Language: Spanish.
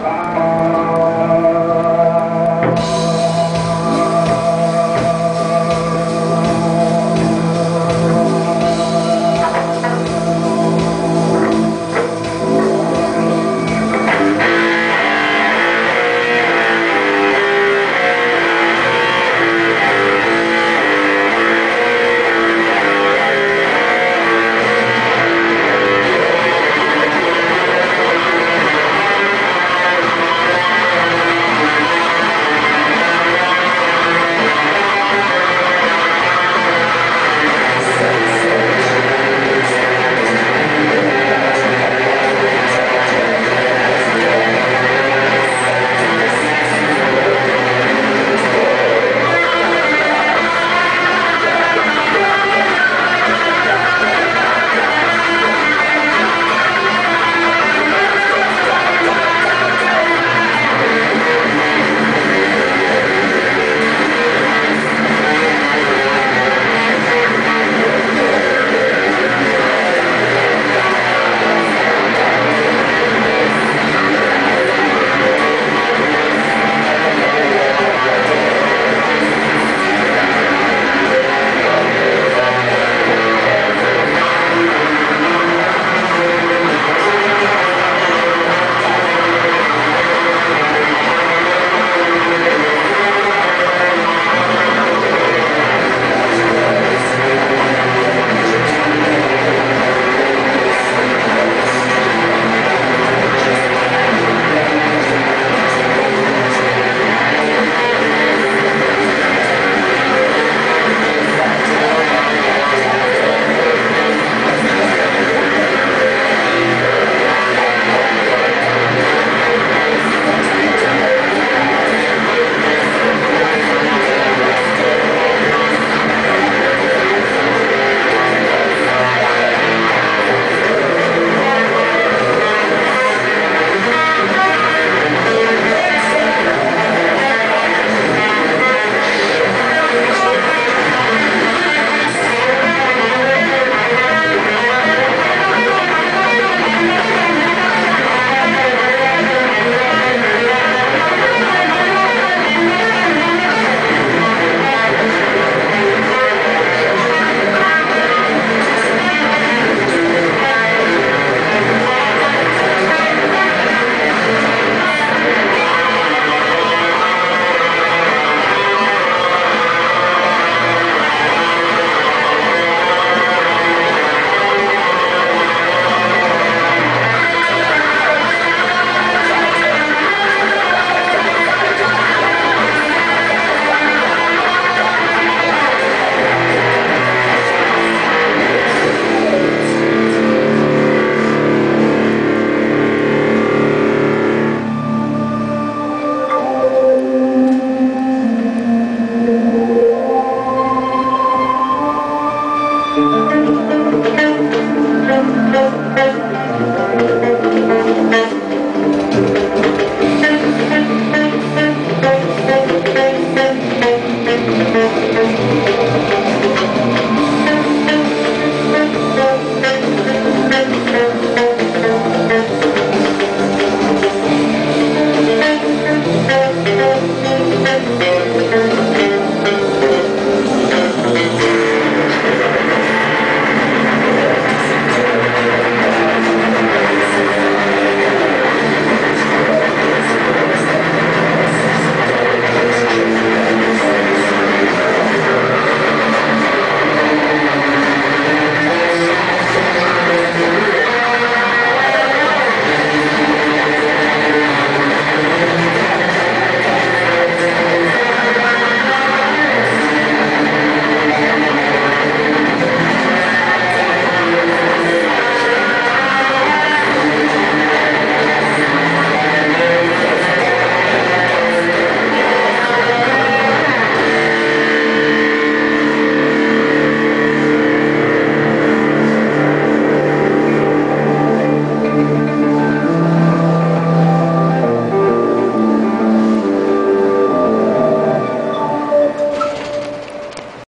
Bye.